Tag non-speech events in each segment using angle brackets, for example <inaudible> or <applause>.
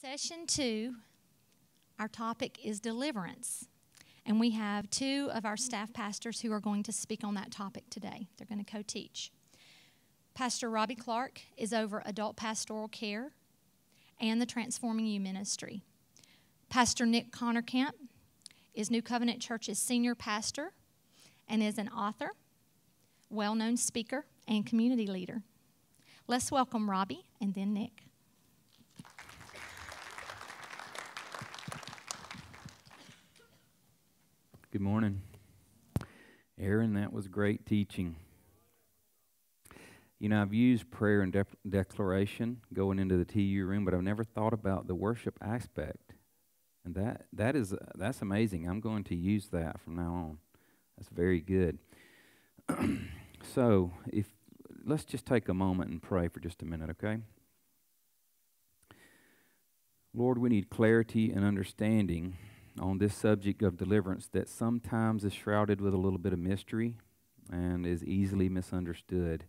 Session two, our topic is deliverance. And we have two of our staff pastors who are going to speak on that topic today. They're going to co teach. Pastor Robby Clark is over adult pastoral care and the Transforming U ministry. Pastor Nick Connerkamp is New Covenant Church's senior pastor and is an author, well known speaker, and community leader. Let's welcome Robby and then Nick. Good morning. Aaron, that was great teaching. You know, I've used prayer and de- declaration going into the TU room, but I've never thought about the worship aspect. And that that is that's amazing. I'm going to use that from now on. That's very good. <clears throat> so, if let's just take a moment and pray for just a minute, okay? Lord, we need clarity and understanding on this subject of deliverance that sometimes is shrouded with a little bit of mystery and is easily misunderstood.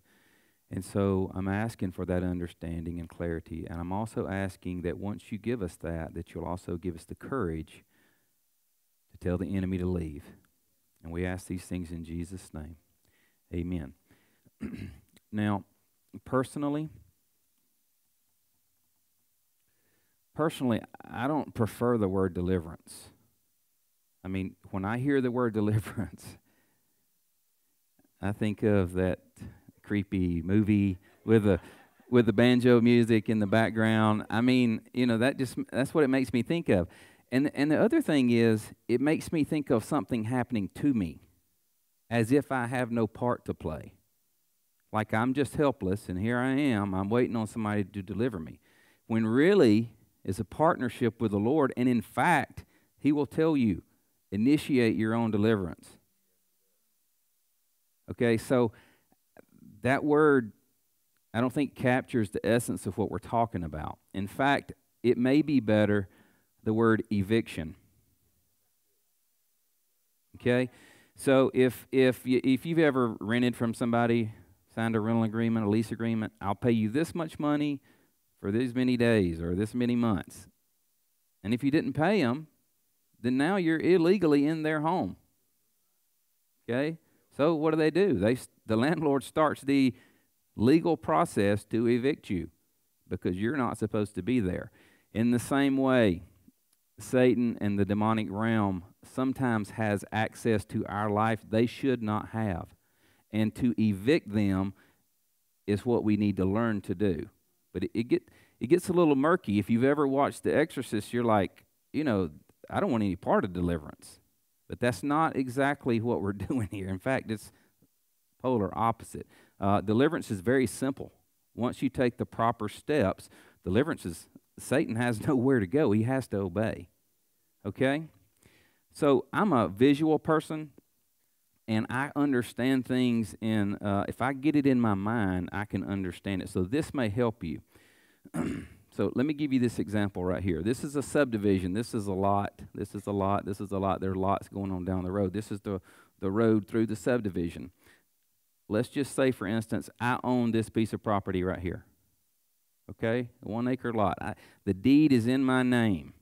And so I'm asking for that understanding and clarity. And I'm also asking that once you give us that, that you'll also give us the courage to tell the enemy to leave. And we ask these things in Jesus' name. Amen. <clears throat> now, personally, personally, I don't prefer the word deliverance. I mean, when I hear the word <laughs> deliverance, I think of that creepy movie with the with the banjo music in the background. I mean, you know, that just that's what it makes me think of. And and the other thing is it makes me think of something happening to me as if I have no part to play. Like I'm just helpless and here I am, I'm waiting on somebody to deliver me. When really is a partnership with the Lord and in fact, he will tell you initiate your own deliverance. Okay, so that word, I don't think captures the essence of what we're talking about. In fact, it may be better the word eviction. Okay, so if if you, if you've ever rented from somebody, signed a rental agreement, a lease agreement, I'll pay you this much money for these many days or this many months, and if you didn't pay them, then now you're illegally in their home. Okay? So what do they do? They the landlord starts the legal process to evict you because you're not supposed to be there. In the same way, Satan and the demonic realm sometimes has access to our life they should not have. And to evict them is what we need to learn to do. But it, it get it gets a little murky. If you've ever watched The Exorcist, you're like, you know, I don't want any part of deliverance. But that's not exactly what we're <laughs> doing here. In fact, it's polar opposite. Uh, deliverance is very simple. Once you take the proper steps, deliverance is Satan has <laughs> nowhere to go. He has to obey. Okay? So I'm a visual person, and I understand things in, uh, if I get it in my mind, I can understand it. So this may help you. <clears throat> So let me give you this example right here. This is a subdivision. This is a lot. This is a lot. This is a lot. There are lots going on down the road. This is the, the road through the subdivision. Let's just say, for instance, I own this piece of property right here. Okay? One acre lot. I, the deed is in my name.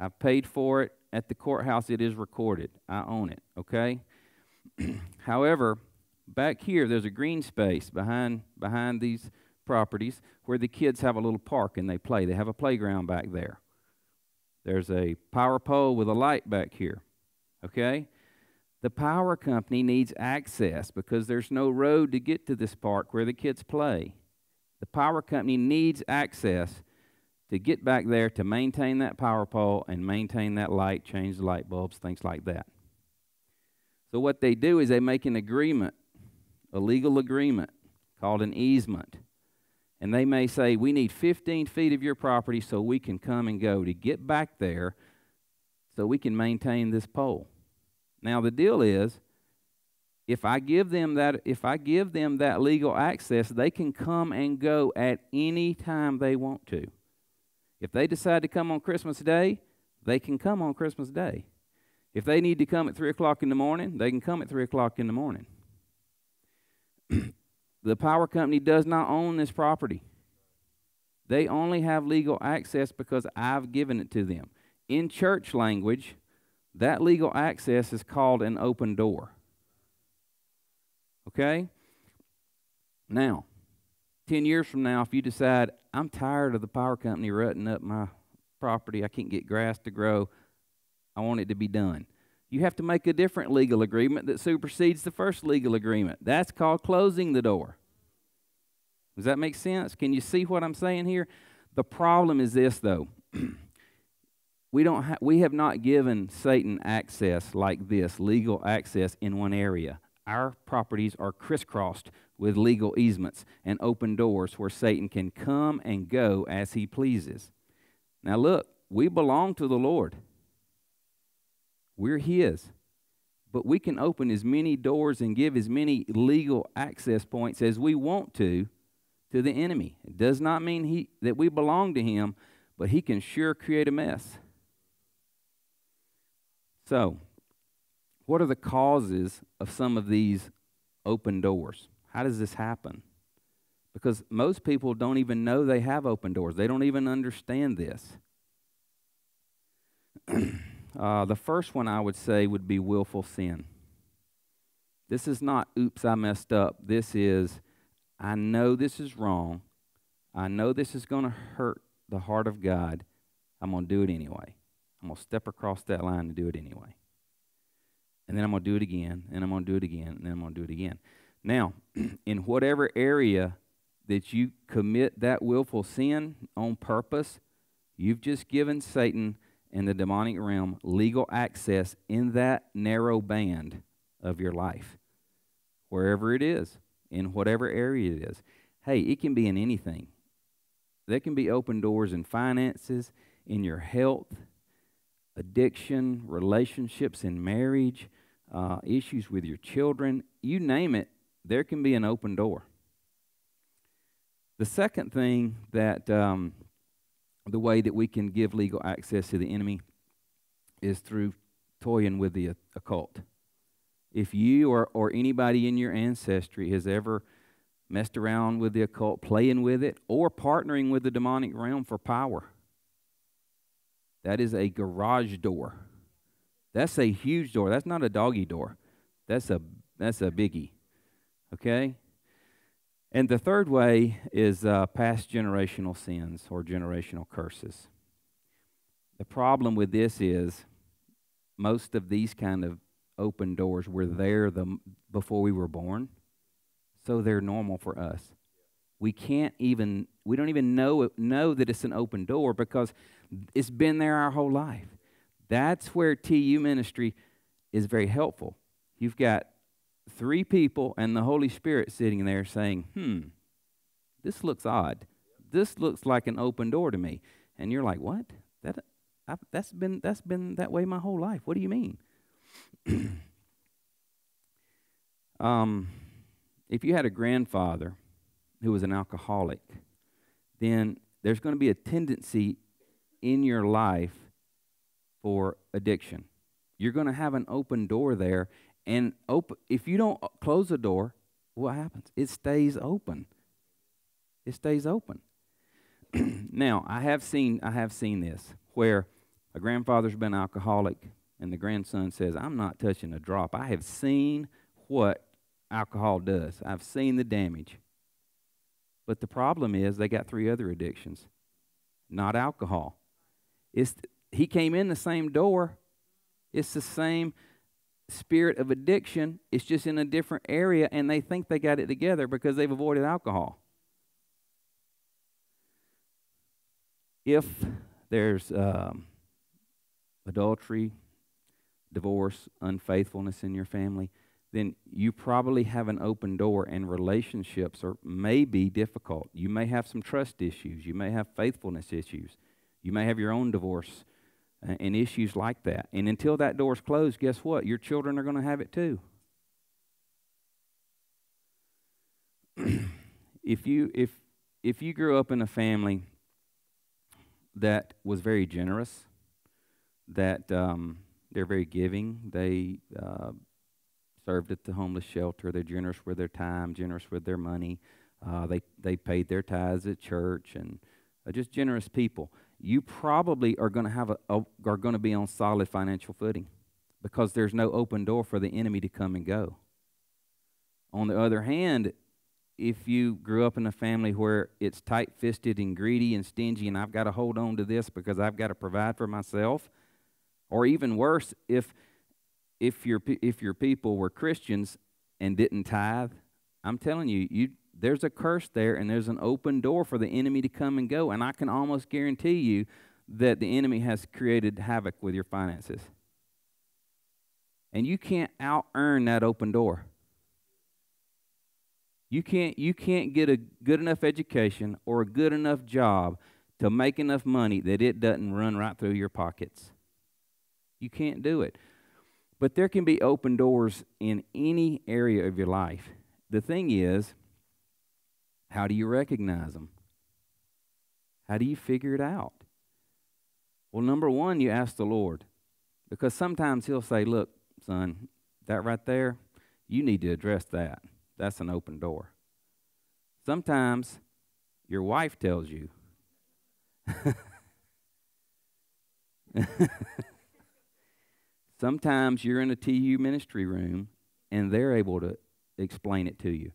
I've paid for it. At the courthouse, it is recorded. I own it. Okay? <clears throat> However, back here, there's a green space behind, behind these properties where the kids have a little park and they play. They have a playground back there. There's a power pole with a light back here. Okay? The power company needs access because there's no road to get to this park where the kids play. The power company needs access to get back there to maintain that power pole and maintain that light, change the light bulbs, things like that. So, what they do is they make an agreement, a legal agreement called an easement and they may say, We need 15 feet of your property so we can come and go to get back there so we can maintain this pole. Now, the deal is, if I give them that if I give them that legal access, they can come and go at any time they want to. If they decide to come on Christmas Day, they can come on Christmas Day. If they need to come at three o'clock in the morning, they can come at three o'clock in the morning. <clears throat> The power company does not own this property. They only have legal access because I've given it to them. In church language, that legal access is called an open door. Okay? Now, 10 years from now, if you decide, I'm tired of the power company rutting up my property, I can't get grass to grow, I want it to be done. You have to make a different legal agreement that supersedes the first legal agreement. That's called closing the door. Does that make sense? Can you see what I'm saying here? The problem is this, though. <clears throat> we don't ha- we have not given Satan access like this, legal access in one area. Our properties are crisscrossed with legal easements and open doors where Satan can come and go as he pleases. Now look, we belong to the Lord. We're his. But we can open as many doors and give as many legal access points as we want to to the enemy. It does not mean he, that we belong to him, but he can sure create a mess. So, what are the causes of some of these open doors? How does this happen? Because most people don't even know they have open doors, they don't even understand this. <clears throat> uh, the first one I would say would be willful sin. This is not, oops, I messed up. This is, I know this is wrong. I know this is going to hurt the heart of God. I'm going to do it anyway. I'm going to step across that line and do it anyway. And then I'm going to do it again, and I'm going to do it again, and then I'm going to do it again. Now, <clears throat> in whatever area that you commit that willful sin on purpose, you've just given Satan and the demonic realm legal access in that narrow band of your life, wherever it is in whatever area it is. Hey, it can be in anything. There can be open doors in finances, in your health, addiction, relationships in marriage, uh, issues with your children. You name it, there can be an open door. The second thing that um, the way that we can give legal access to the enemy is through toying with the uh, occult. If you or, or anybody in your ancestry has ever messed around with the occult, playing with it, or partnering with the demonic realm for power, that is a garage door. That's a huge door. That's not a doggy door. That's a that's a biggie. Okay? And the third way is uh, past generational sins or generational curses. The problem with this is most of these kind of open doors were there the, before we were born, so they're normal for us. We can't even, we don't even know, know that it's an open door because it's been there our whole life. That's where TU ministry is very helpful. You've got three people and the Holy Spirit sitting there saying, hmm, this looks odd. This looks like an open door to me. And you're like, what? That, I've, that's, been, that's been that way my whole life. What do you mean? <clears throat> um, if you had a grandfather who was an alcoholic, then there's going to be a tendency in your life for addiction. You're going to have an open door there, and open, if you don't uh, close the door, what happens? It stays open. It stays open. <clears throat> now, I have seen I have seen this where a grandfather's been alcoholic and the grandson says, "I'm not touching a drop." I have seen what alcohol does. I've seen the damage. But the problem is they got three other addictions, not alcohol. It's he came in the same door. It's the same spirit of addiction. It's just in a different area, and they think they got it together because they've avoided alcohol. If there's um, adultery, divorce, unfaithfulness in your family, then you probably have an open door, and relationships are may be difficult. You may have some trust issues. You may have faithfulness issues. You may have your own divorce and issues like that. And until that door's closed, guess what? Your children are going to have it too. <clears throat> if you if if you grew up in a family that was very generous, that um, they're very giving, they uh, served at the homeless shelter, they're generous with their time, generous with their money, uh, they they paid their tithes at church, and uh, just generous people, you probably are going to have a, a are going to be on solid financial footing because there's no open door for the enemy to come and go. On the other hand, if you grew up in a family where it's tight fisted and greedy and stingy, and I've got to hold on to this because I've got to provide for myself, or even worse, if if your if your people were Christians and didn't tithe, I'm telling you, you there's a curse there, and there's an open door for the enemy to come and go. And I can almost guarantee you that the enemy has created havoc with your finances, and you can't out earn that open door. You can't, you can't get a good enough education or a good enough job to make enough money that it doesn't run right through your pockets. You can't do it. But there can be open doors in any area of your life. The thing is, how do you recognize them? How do you figure it out? Well, number one, you ask the Lord. Because sometimes He'll say, Look, son, that right there, you need to address that. That's an open door. Sometimes your wife tells you. <laughs> Sometimes you're in a TU ministry room and they're able to explain it to you.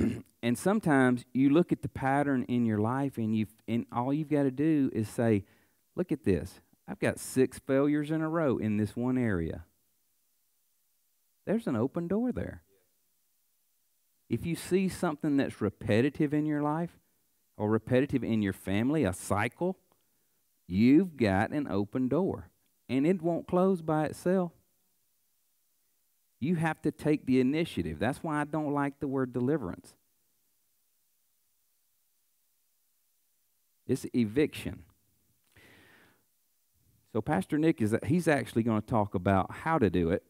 <clears throat> and sometimes you look at the pattern in your life and you and all you've got to do is say, "Look at this. I've got six failures in a row in this one area." There's an open door there. If you see something that's repetitive in your life or repetitive in your family, a cycle, you've got an open door. And it won't close by itself. You have to take the initiative. That's why I don't like the word deliverance. It's eviction. So Pastor Nick is he's actually going to talk about how to do it,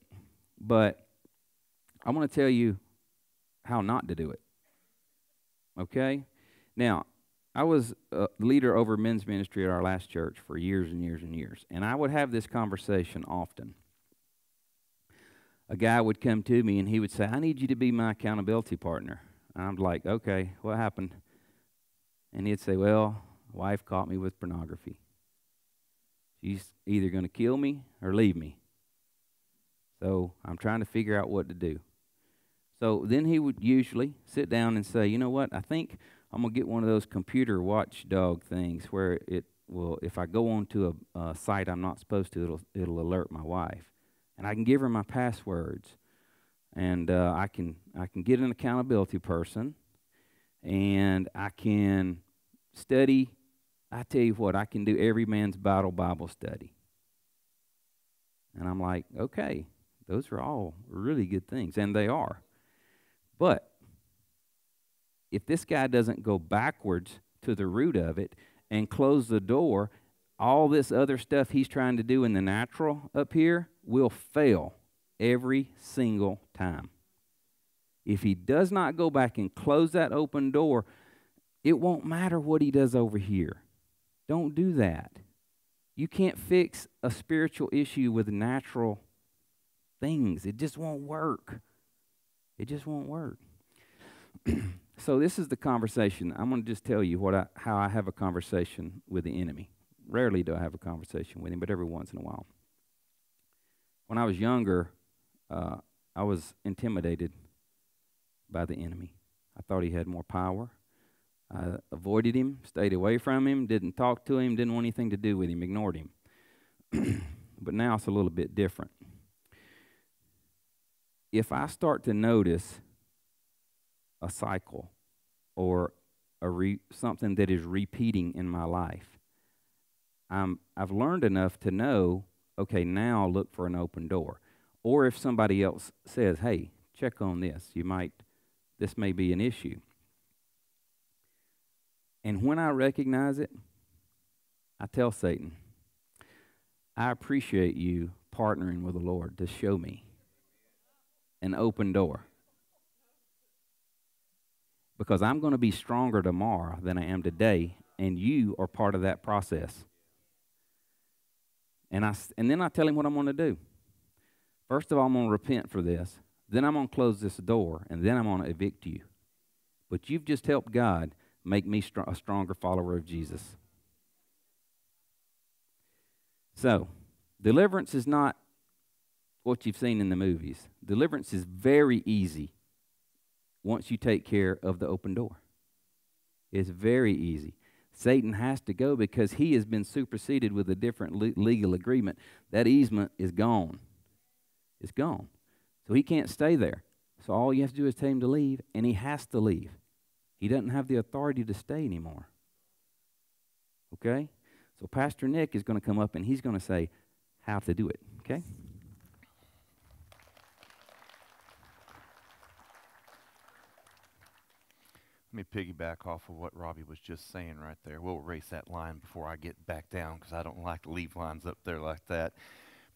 but I want to tell you how not to do it. Okay? Now, I was a leader over men's ministry at our last church for years and years and years, and I would have this conversation often. A guy would come to me and he would say, I need you to be my accountability partner. I'm like, okay, what happened? And he'd say, well, wife caught me with pornography. She's either going to kill me or leave me. So I'm trying to figure out what to do. So then he would usually sit down and say, you know what, I think I'm going to get one of those computer watchdog things where it will, if I go onto a, a site I'm not supposed to, it'll, it'll alert my wife. And I can give her my passwords. And uh, I, can, I can get an accountability person. And I can study. I tell you what, I can do every man's battle Bible study. And I'm like, okay, those are all really good things. And they are. But if this guy doesn't go backwards to the root of it and close the door, all this other stuff he's trying to do in the natural up here will fail every single time. If he does not go back and close that open door, it won't matter what he does over here. Don't do that. You can't fix a spiritual issue with natural things, it just won't work. It just won't work. <clears throat> so this is the conversation. I'm going to just tell you what I, how I have a conversation with the enemy. Rarely do I have a conversation with him, but every once in a while. When I was younger, uh, I was intimidated by the enemy. I thought he had more power. I avoided him, stayed away from him, didn't talk to him, didn't want anything to do with him, ignored him. <clears throat> but now it's a little bit different if I start to notice a cycle or a re- something that is repeating in my life, I'm, I've learned enough to know, okay, now look for an open door. Or if somebody else says, hey, check on this, you might, this may be an issue. And when I recognize it, I tell Satan, I appreciate you partnering with the Lord to show me an open door. Because I'm going to be stronger tomorrow than I am today, and you are part of that process. And, I, and then I tell him what I'm going to do. First of all, I'm going to repent for this. Then I'm going to close this door, and then I'm going to evict you. But you've just helped God make me str- a stronger follower of Jesus. So, deliverance is not what you've seen in the movies. Deliverance is very easy once you take care of the open door. It's very easy. Satan has to go because he has been superseded with a different le- legal agreement. That easement is gone. It's gone. So he can't stay there. So all you have to do is tell him to leave, and he has to leave. He doesn't have the authority to stay anymore. Okay? So Pastor Nick is going to come up and he's going to say how to do it. Okay? Let me piggyback off of what Robby was just saying right there. We'll erase that line before I get back down because I don't like to leave lines up there like that.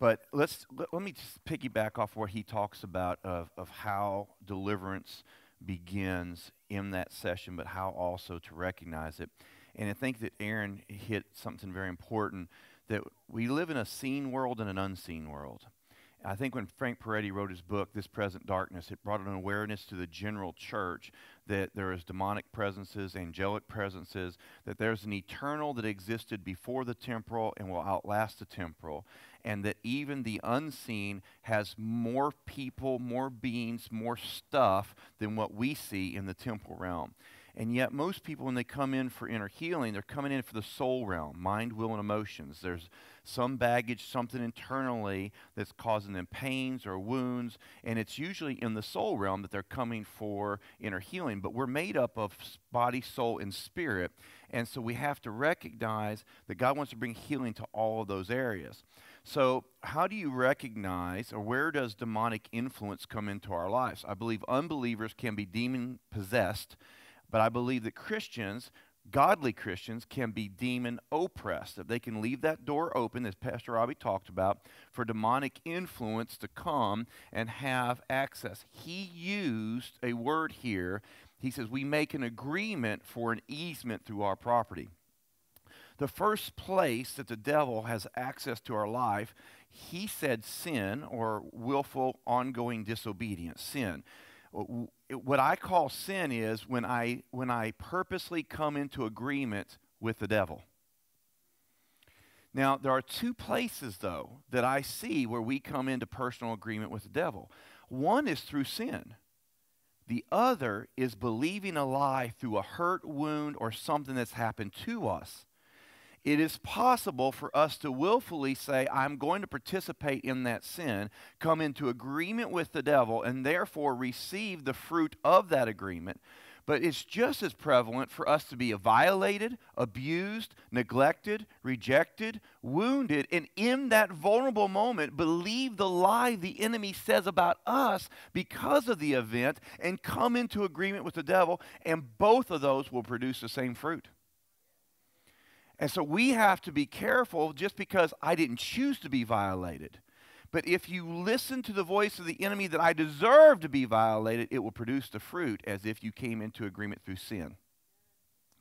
But let's let, let me just piggyback off what he talks about of, of how deliverance begins in that session, but how also to recognize it. And I think that Aaron hit something very important that we live in a seen world and an unseen world. I think when Frank Peretti wrote his book, This Present Darkness, it brought an awareness to the general church that there is demonic presences, angelic presences, that there's an eternal that existed before the temporal and will outlast the temporal, and that even the unseen has more people, more beings, more stuff than what we see in the temporal realm. And yet, most people, when they come in for inner healing, they're coming in for the soul realm mind, will, and emotions. There's some baggage, something internally that's causing them pains or wounds, and it's usually in the soul realm that they're coming for inner healing. But we're made up of body, soul, and spirit, and so we have to recognize that God wants to bring healing to all of those areas. So, how do you recognize, or where does demonic influence come into our lives? I believe unbelievers can be demon possessed but I believe that Christians, godly Christians, can be demon oppressed. That they can leave that door open, as Pastor Robby talked about, for demonic influence to come and have access. He used a word here. He says, We make an agreement for an easement through our property. The first place that the devil has access to our life, he said sin or willful ongoing disobedience, sin what I call sin is when I, when I purposely come into agreement with the devil. Now, there are two places, though, that I see where we come into personal agreement with the devil. One is through sin, the other is believing a lie through a hurt, wound, or something that's happened to us it is possible for us to willfully say, I'm going to participate in that sin, come into agreement with the devil, and therefore receive the fruit of that agreement. But it's just as prevalent for us to be violated, abused, neglected, rejected, wounded, and in that vulnerable moment, believe the lie the enemy says about us because of the event and come into agreement with the devil, and both of those will produce the same fruit. And so we have to be careful just because I didn't choose to be violated. But if you listen to the voice of the enemy that I deserve to be violated, it will produce the fruit as if you came into agreement through sin.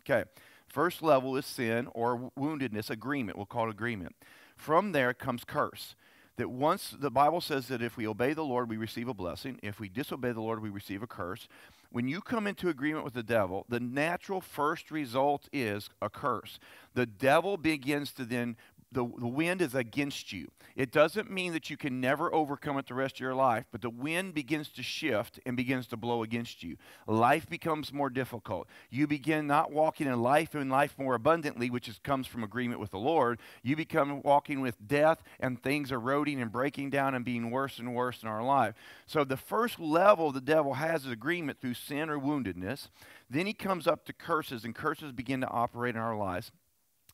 Okay, first level is sin or woundedness, agreement. We'll call it agreement. From there comes curse. That once the Bible says that if we obey the Lord, we receive a blessing. If we disobey the Lord, we receive a curse. When you come into agreement with the devil, the natural first result is a curse. The devil begins to then the, the wind is against you. It doesn't mean that you can never overcome it the rest of your life, but the wind begins to shift and begins to blow against you. Life becomes more difficult. You begin not walking in life and life more abundantly, which is, comes from agreement with the Lord. You become walking with death and things eroding and breaking down and being worse and worse in our life. So the first level the devil has is agreement through sin or woundedness. Then he comes up to curses, and curses begin to operate in our lives.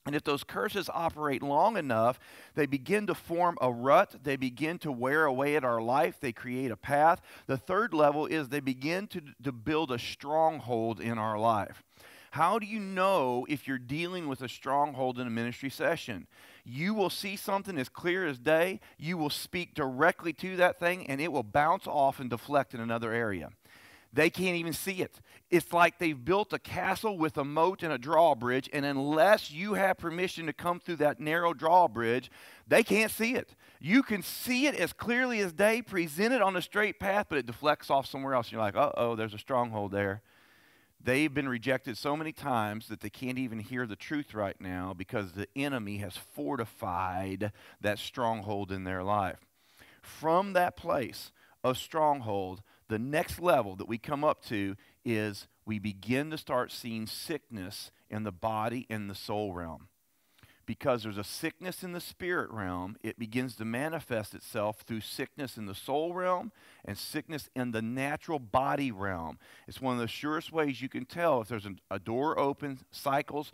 And if those curses operate long enough, they begin to form a rut. They begin to wear away at our life. They create a path. The third level is they begin to, to build a stronghold in our life. How do you know if you're dealing with a stronghold in a ministry session? You will see something as clear as day. You will speak directly to that thing, and it will bounce off and deflect in another area. They can't even see it. It's like they've built a castle with a moat and a drawbridge, and unless you have permission to come through that narrow drawbridge, they can't see it. You can see it as clearly as day, presented on a straight path, but it deflects off somewhere else. You're like, uh oh, there's a stronghold there. they've been rejected so many times that they can't even hear the truth right now because the enemy has fortified that stronghold in their life. From that place of stronghold, the next level that we come up to is we begin to start seeing sickness in the body and the soul realm because there's a sickness in the spirit realm, it begins to manifest itself through sickness in the soul realm and sickness in the natural body realm. It's one of the surest ways you can tell if there's a, a door open, cycles,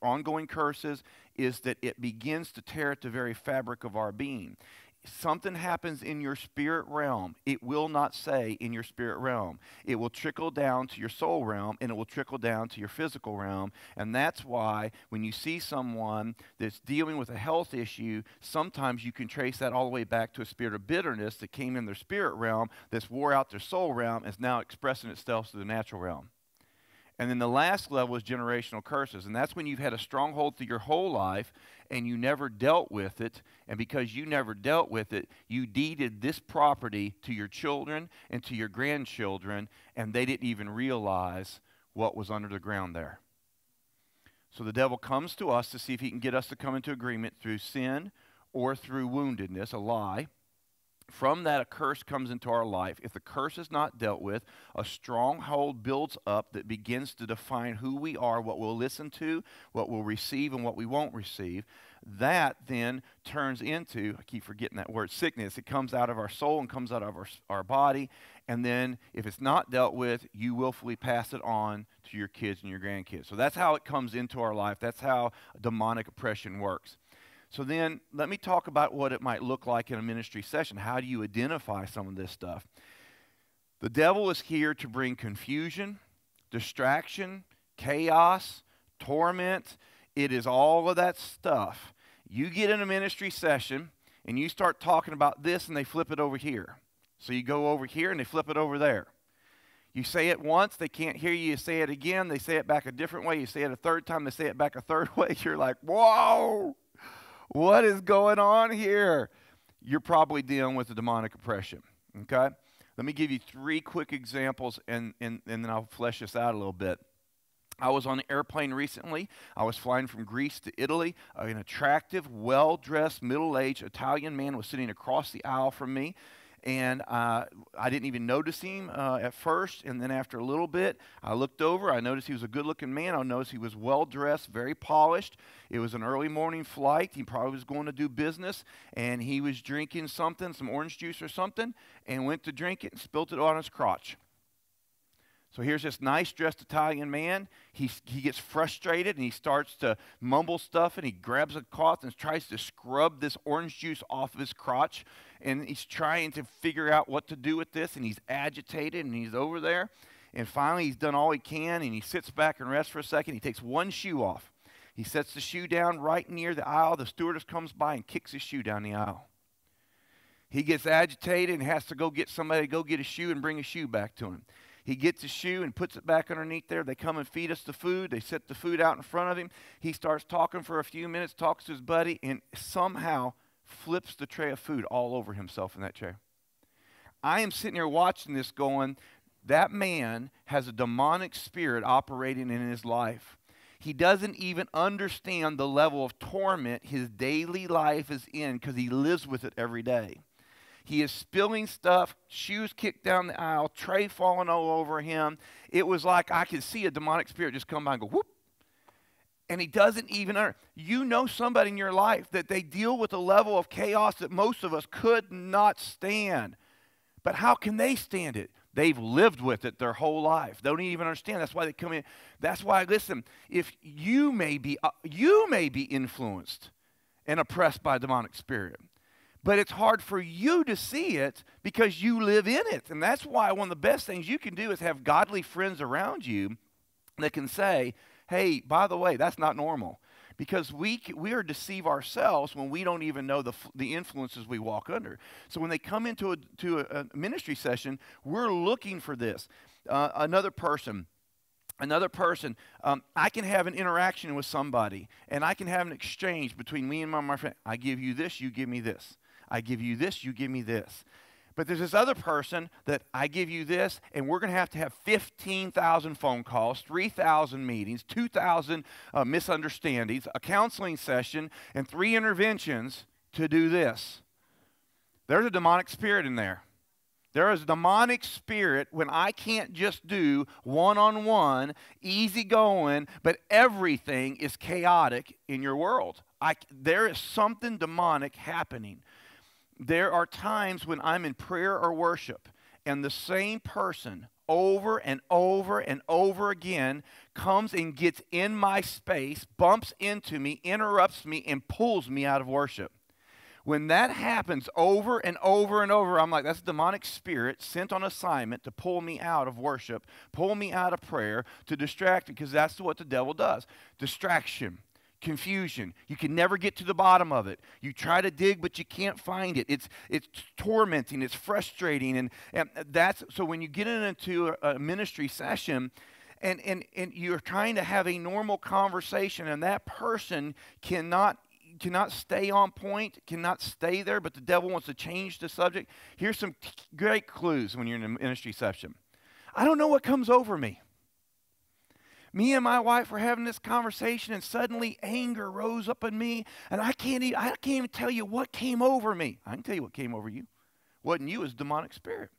ongoing curses, is that it begins to tear at the very fabric of our being something happens in your spirit realm, it will not say in your spirit realm. It will trickle down to your soul realm and it will trickle down to your physical realm. And that's why when you see someone that's dealing with a health issue, sometimes you can trace that all the way back to a spirit of bitterness that came in their spirit realm, that's wore out their soul realm, is now expressing itself to the natural realm. And then the last level is generational curses. And that's when you've had a stronghold through your whole life and you never dealt with it. And because you never dealt with it, you deeded this property to your children and to your grandchildren, and they didn't even realize what was under the ground there. So the devil comes to us to see if he can get us to come into agreement through sin or through woundedness, a lie. From that, a curse comes into our life. If the curse is not dealt with, a stronghold builds up that begins to define who we are, what we'll listen to, what we'll receive, and what we won't receive. That then turns into, I keep forgetting that word, sickness. It comes out of our soul and comes out of our, our body. And then, if it's not dealt with, you willfully pass it on to your kids and your grandkids. So that's how it comes into our life. That's how demonic oppression works. So then let me talk about what it might look like in a ministry session. How do you identify some of this stuff? The devil is here to bring confusion, distraction, chaos, torment. It is all of that stuff. You get in a ministry session and you start talking about this and they flip it over here. So you go over here and they flip it over there. You say it once, they can't hear you. You say it again, they say it back a different way. You say it a third time, they say it back a third <laughs> way. You're like, whoa, what is going on here? You're probably dealing with a demonic oppression. Okay? Let me give you three quick examples and, and, and then I'll flesh this out a little bit. I was on an airplane recently. I was flying from Greece to Italy. An attractive, well dressed, middle aged Italian man was sitting across the aisle from me and uh, I didn't even notice him uh, at first. And then after a little bit, I looked over. I noticed he was a good-looking man. I noticed he was well dressed, very polished. It was an early morning flight. He probably was going to do business, and he was drinking something, some orange juice or something, and went to drink it and spilt it on his crotch. So here's this nice dressed Italian man. He, he gets frustrated and he starts to mumble stuff and he grabs a cloth and tries to scrub this orange juice off of his crotch. And he's trying to figure out what to do with this and he's agitated and he's over there. And finally, he's done all he can and he sits back and rests for a second. He takes one shoe off. He sets the shoe down right near the aisle. The stewardess comes by and kicks his shoe down the aisle. He gets agitated and has to go get somebody to go get a shoe and bring a shoe back to him. He gets his shoe and puts it back underneath there. They come and feed us the food. They set the food out in front of him. He starts talking for a few minutes, talks to his buddy, and somehow flips the tray of food all over himself in that chair. I am sitting here watching this going, that man has a demonic spirit operating in his life. He doesn't even understand the level of torment his daily life is in because he lives with it every day. He is spilling stuff, shoes kicked down the aisle, tray falling all over him. It was like I could see a demonic spirit just come by and go whoop. And he doesn't even earn. You know somebody in your life that they deal with a level of chaos that most of us could not stand. But how can they stand it? They've lived with it their whole life. They don't even understand. That's why they come in. That's why, listen, if you may be, uh, you may be influenced and oppressed by demonic spirit but it's hard for you to see it because you live in it. And that's why one of the best things you can do is have godly friends around you that can say, hey, by the way, that's not normal. Because we, we are deceive ourselves when we don't even know the, the influences we walk under. So when they come into a, to a, ministry session, we're looking for this. Uh, another person, another person, um, I can have an interaction with somebody, and I can have an exchange between me and my, my friend. I give you this, you give me this. I give you this, you give me this. But there's this other person that I give you this, and we're going to have to have 15,000 phone calls, 3,000 meetings, 2,000 uh, misunderstandings, a counseling session, and three interventions to do this. There's a demonic spirit in there. There is a demonic spirit when I can't just do one on one, easy going, but everything is chaotic in your world. I, there is something demonic happening. There are times when I'm in prayer or worship, and the same person over and over and over again comes and gets in my space, bumps into me, interrupts me, and pulls me out of worship. When that happens over and over and over, I'm like, that's a demonic spirit sent on assignment to pull me out of worship, pull me out of prayer, to distract me, because that's what the devil does distraction confusion. You can never get to the bottom of it. You try to dig, but you can't find it. It's, it's tormenting, it's frustrating. And, and that's so when you get into a, ministry session, and, and, and you're trying to have a normal conversation, and that person cannot cannot stay on point, cannot stay there, but the devil wants to change the subject. Here's some great clues when you're in a ministry session. I don't know what comes over me. Me and my wife were having this conversation, and suddenly anger rose up in me, and I can't even, I can't even tell you what came over me. I can tell you what came over you. Wasn't you, was demonic spirit.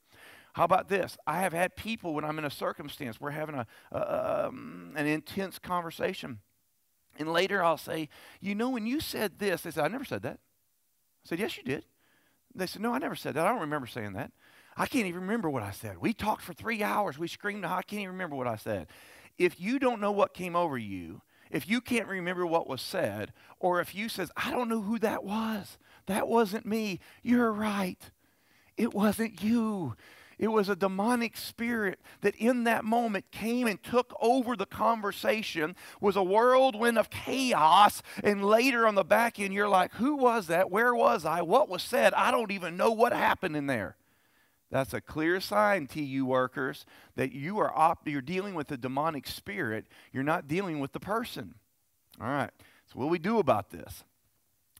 How about this? I have had people when I'm in a circumstance, we're having a, um, an intense conversation and later I'll say, You know, when you said this, they said, I never said that. I said, Yes, you did. They said, No, I never said that. I don't remember saying that. I can't even remember what I said. We talked for three hours. We screamed. I can't even remember what I said. If you don't know what came over you, if you can't remember what was said, or if you says, I don't know who that was, that wasn't me, you're right. It wasn't you. It was a demonic spirit that in that moment came and took over the conversation, was a whirlwind of chaos. And later on the back end, you're like, who was that? Where was I? What was said? I don't even know what happened in there. That's a clear sign, TU workers, that you are op- you're dealing with a demonic spirit. You're not dealing with the person. All right. So, what do we do about this?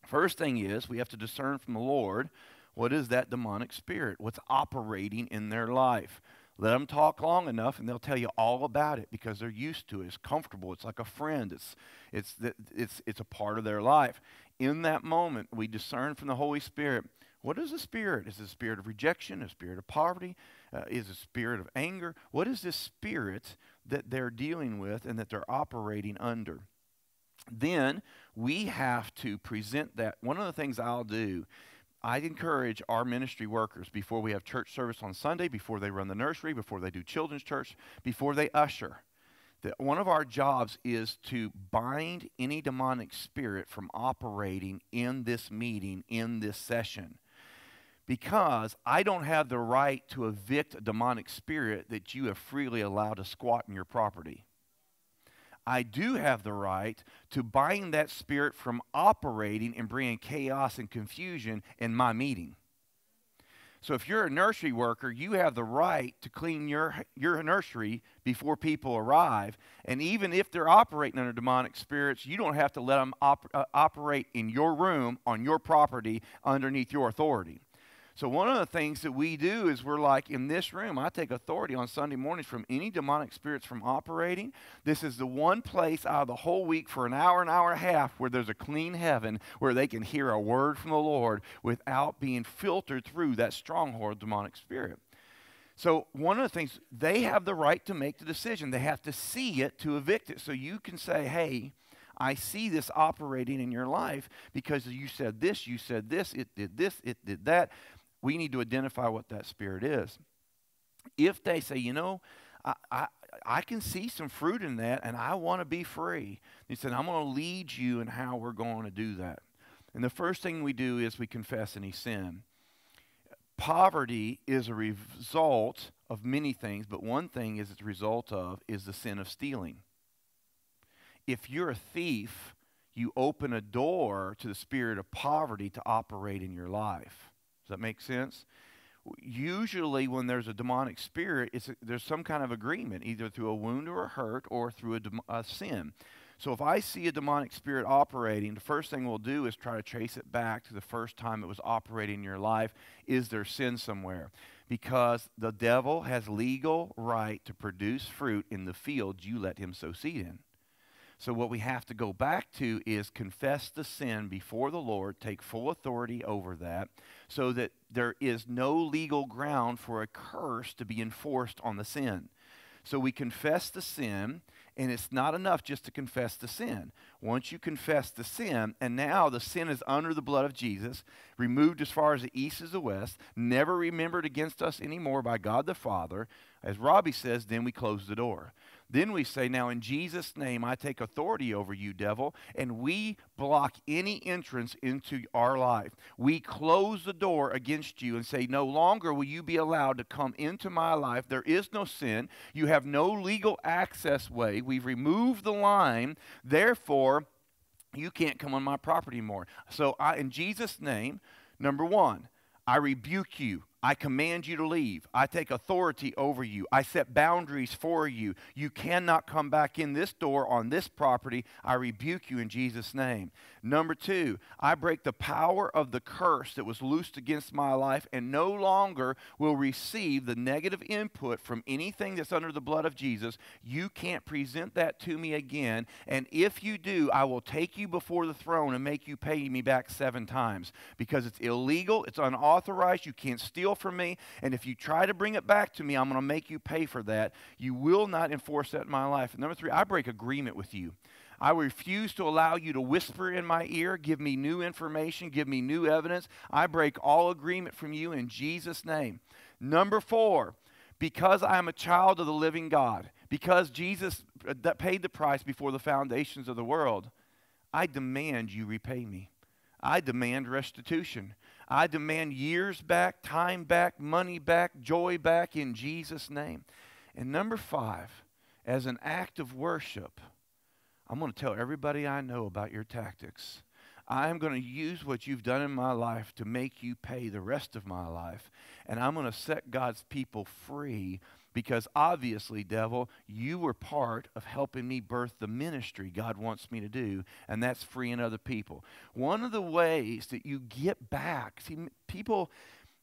First thing is we have to discern from the Lord what is that demonic spirit? What's operating in their life? Let them talk long enough and they'll tell you all about it because they're used to it. It's comfortable. It's like a friend. It's, it's, it's, it's a part of their life. In that moment, we discern from the Holy Spirit what is a spirit? Is it a spirit of rejection, a spirit of poverty? Uh, is it a spirit of anger? What is this spirit that they're dealing with and that they're operating under? Then we have to present that. One of the things I'll do I encourage our ministry workers before we have church service on Sunday, before they run the nursery, before they do children's church, before they usher, that one of our jobs is to bind any demonic spirit from operating in this meeting, in this session. Because I don't have the right to evict a demonic spirit that you have freely allowed to squat in your property. I do have the right to bind that spirit from operating and bringing chaos and confusion in my meeting. So if you're a nursery worker, you have the right to clean your, your nursery before people arrive. And even if they're operating under demonic spirits, you don't have to let them op- uh, operate in your room, on your property, underneath your authority. So, one of the things that we do is we're like, in this room, I take authority on Sunday mornings from any demonic spirits from operating. This is the one place out of the whole week for an hour, an hour and a half where there's a clean heaven where they can hear a word from the Lord without being filtered through that stronghold demonic spirit. So, one of the things, they have the right to make the decision. They have to see it to evict it. So, you can say, hey, I see this operating in your life because you said this, you said this, it did this, it did that we need to identify what that spirit is. If they say, you know, I, I, I can see some fruit in that and I want to be free, he said, I'm going to lead you in how we're going to do that. And the first thing we do is we confess any sin. Poverty is a result of many things, but one thing is it's a result of is the sin of stealing. If you're a thief, you open a door to the spirit of poverty to operate in your life. Does that make sense? Usually, when there's a demonic spirit, it's a, there's some kind of agreement, either through a wound or a hurt or through a, a sin. So if I see a demonic spirit operating, the first thing we'll do is try to trace it back to the first time it was operating in your life. Is there sin somewhere? Because the devil has legal right to produce fruit in the field you let him sow seed in. So, what we have to go back to is confess the sin before the Lord, take full authority over that, so that there is no legal ground for a curse to be enforced on the sin. So, we confess the sin, and it's not enough just to confess the sin. Once you confess the sin, and now the sin is under the blood of Jesus, removed as far as the east is the west, never remembered against us anymore by God the Father, as Robby says, then we close the door. Then we say, Now in Jesus' name, I take authority over you, devil, and we block any entrance into our life. We close the door against you and say, No longer will you be allowed to come into my life. There is no sin. You have no legal access way. We've removed the line. Therefore, you can't come on my property more. So, I, in Jesus' name, number one, I rebuke you. I command you to leave. I take authority over you. I set boundaries for you. You cannot come back in this door on this property. I rebuke you in Jesus' name. Number two, I break the power of the curse that was loosed against my life and no longer will receive the negative input from anything that's under the blood of Jesus. You can't present that to me again. And if you do, I will take you before the throne and make you pay me back seven times because it's illegal, it's unauthorized, you can't steal from me, and if you try to bring it back to me, I'm going to make you pay for that. You will not enforce that in my life. And number three, I break agreement with you. I refuse to allow you to whisper in my ear, give me new information, give me new evidence. I break all agreement from you in Jesus' name. Number four, because I am a child of the living God, because Jesus uh, paid the price before the foundations of the world, I demand you repay me. I demand restitution. I demand years back, time back, money back, joy back in Jesus' name. And number five, as an act of worship, I'm going to tell everybody I know about your tactics. I am going to use what you've done in my life to make you pay the rest of my life. And I'm going to set God's people free because obviously, devil, you were part of helping me birth the ministry God wants me to do, and that's freeing other people. One of the ways that you get back, see, people,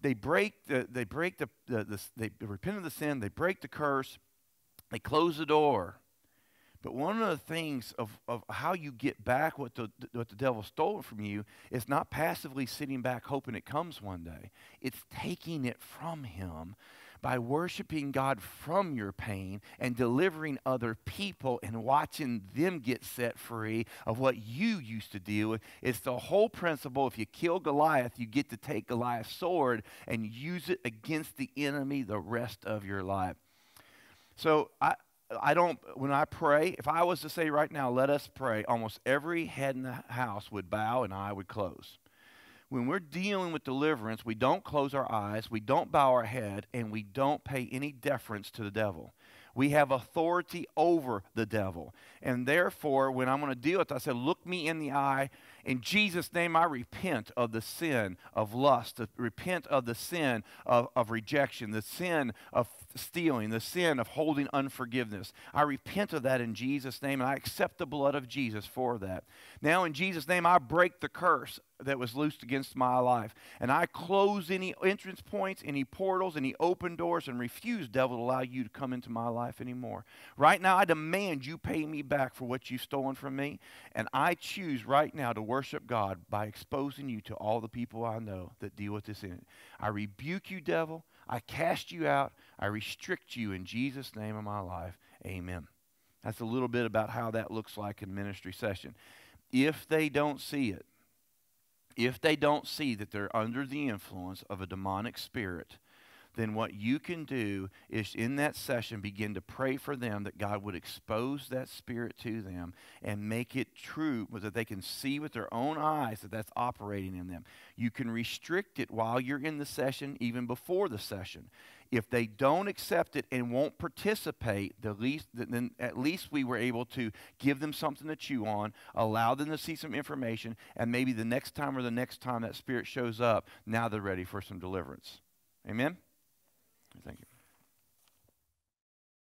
they break the, they break the, the, the they repent of the sin, they break the curse, they close the door. But one of the things of, of how you get back what the, what the devil stole from you is not passively sitting back hoping it comes one day. It's taking it from him by worshiping God from your pain and delivering other people and watching them get set free of what you used to deal with. It's the whole principle if you kill Goliath, you get to take Goliath's sword and use it against the enemy the rest of your life. So I, I don't, when I pray, if I was to say right now, let us pray, almost every head in the house would bow and I would close when we're dealing with deliverance, we don't close our eyes, we don't bow our head, and we don't pay any deference to the devil. We have authority over the devil. And therefore, when I'm going to deal with it, I said, Look me in the eye. In Jesus' name, I repent of the sin of lust, repent of the sin of, of rejection, the sin of stealing, the sin of holding unforgiveness. I repent of that in Jesus' name, and I accept the blood of Jesus for that. Now, in Jesus' name, I break the curse that was loosed against my life. And I close any entrance points, any portals, any open doors, and refuse, devil, to allow you to come into my life anymore. Right now, I demand you pay me back for what you've stolen from me. And I choose right now to worship God by exposing you to all the people I know that deal with this in it. I rebuke you, devil. I cast you out. I restrict you in Jesus' name in my life. Amen. That's a little bit about how that looks like in ministry session. If they don't see it, if they don't see that they're under the influence of a demonic spirit, then what you can do is in that session begin to pray for them that God would expose that spirit to them and make it true so that they can see with their own eyes that that's operating in them. You can restrict it while you're in the session, even before the session. If they don't accept it and won't participate, the least, then at least we were able to give them something to chew on, allow them to see some information, and maybe the next time or the next time that spirit shows up, now they're ready for some deliverance. Amen? Thank you.